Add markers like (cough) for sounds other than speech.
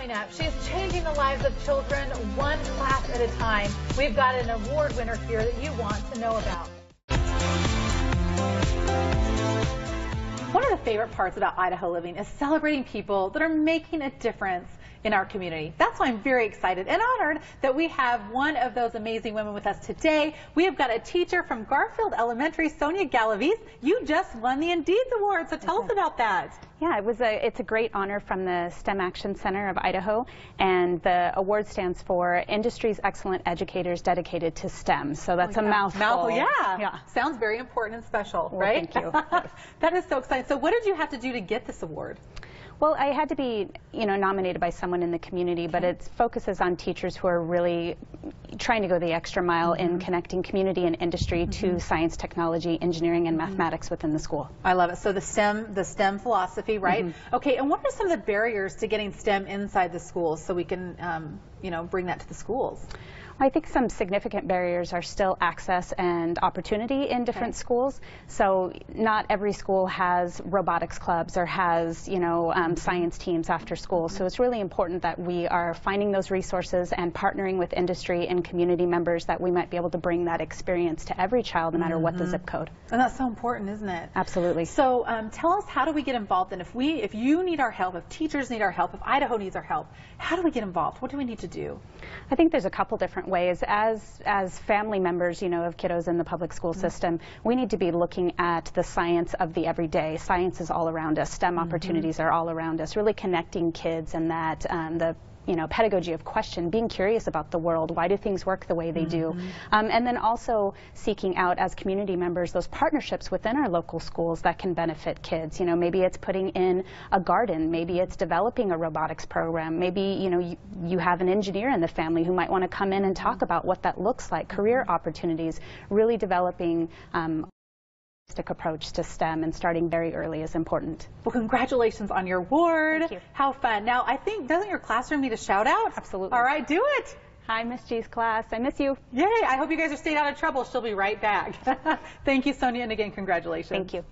coming up. She's changing the lives of children one class at a time. We've got an award winner here that you want to know about. One of the favorite parts about Idaho Living is celebrating people that are making a difference in our community. That's why I'm very excited and honored that we have one of those amazing women with us today. We have got a teacher from Garfield Elementary, Sonia Galaviz. You just won the Indeeds Award, so tell us about that. Yeah, it was a, it's a great honor from the STEM Action Center of Idaho, and the award stands for Industry's Excellent Educators Dedicated to STEM. So that's oh, yeah. a mouthful. Mouthful, yeah. yeah. Sounds very important and special, well, right? (laughs) Thank you. that is so exciting. So what did you have to do to get this award? Well, I had to be, you know, nominated by someone in the community, but it focuses on teachers who are really trying to go the extra mile mm -hmm. in mm-hmm. connecting community and industry mm -hmm. to mm-hmm. science, technology, engineering, and mm -hmm. mathematics within the school. I love it. So the STEM, the STEM philosophy, right? Mm-hmm. Okay, and what are some of the barriers to getting STEM inside the schools so we can, um, you know, bring that to the schools? I think some significant barriers are still access and opportunity in different okay. schools. So not every school has robotics clubs or has, you know, um, science teams after school. So it's really important that we are finding those resources and partnering with industry and community members that we might be able to bring that experience to every child, no matter mm -hmm. what the zip code. And that's so important, isn't it? Absolutely. So um, tell us, how do we get involved? And if we, if you need our help, if teachers need our help, if Idaho needs our help, how do we get involved? What do we need to do? I think there's a couple different ways. As, as family members, you know, of kiddos in the public school mm -hmm. system, we need to be looking at the science of the everyday. Science is all around us. STEM mm -hmm. opportunities are all around us. Really connecting kids and that um, the you know, pedagogy of question, being curious about the world. Why do things work the way they mm -hmm. do? Mm-hmm. Um, and then also seeking out as community members those partnerships within our local schools that can benefit kids. You know, maybe it's putting in a garden, maybe it's developing a robotics program, maybe you know you, you have an engineer in the family who might want to come in and talk about what that looks like, career opportunities, really developing um, approach to STEM and starting very early is important. Well, congratulations on your award. Thank you. How fun. Now, I think, doesn't your classroom need a shout out? Absolutely. All right, do it. Hi, Miss G's class. I miss you. Yay. I hope you guys are staying out of trouble. She'll be right back. (laughs) Thank you, Sonia, and again, congratulations. Thank you.